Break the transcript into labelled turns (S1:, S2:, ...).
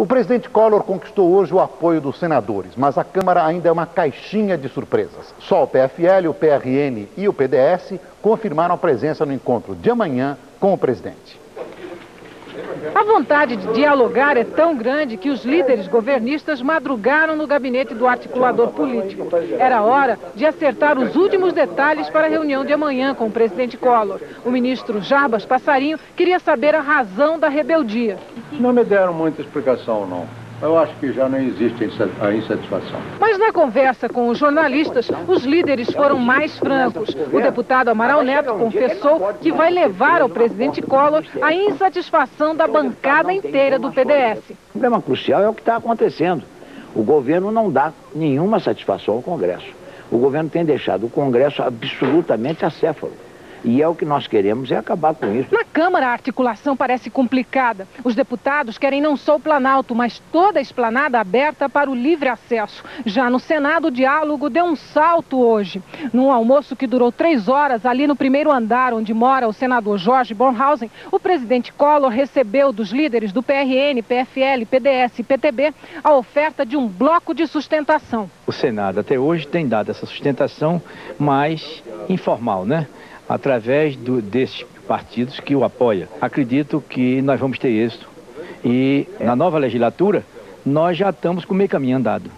S1: O presidente Collor conquistou hoje o apoio dos senadores, mas a Câmara ainda é uma caixinha de surpresas. Só o PFL, o PRN e o PDS confirmaram a presença no encontro de amanhã com o presidente.
S2: A vontade de dialogar é tão grande que os líderes governistas madrugaram no gabinete do articulador político. Era hora de acertar os últimos detalhes para a reunião de amanhã com o presidente Collor. O ministro Jarbas Passarinho queria saber a razão da rebeldia.
S3: Não me deram muita explicação, não. Eu acho que já não existe a insatisfação.
S2: Mas na conversa com os jornalistas, os líderes foram mais francos. O deputado Amaral Neto confessou que vai levar ao presidente Collor a insatisfação da bancada inteira do PDS.
S4: O problema crucial é o que está acontecendo. O governo não dá nenhuma satisfação ao Congresso. O governo tem deixado o Congresso absolutamente acéfalo. E é o que nós queremos, é acabar com isso.
S2: Na Câmara, a articulação parece complicada. Os deputados querem não só o Planalto, mas toda a esplanada aberta para o livre acesso. Já no Senado, o diálogo deu um salto hoje. Num almoço que durou três horas, ali no primeiro andar, onde mora o senador Jorge Bornhausen, o presidente Collor recebeu dos líderes do PRN, PFL, PDS e PTB a oferta de um bloco de sustentação.
S5: O Senado até hoje tem dado essa sustentação mais informal, né? Através do, desses partidos que o apoiam. Acredito que nós vamos ter êxito. E na nova legislatura, nós já estamos com meio caminho andado.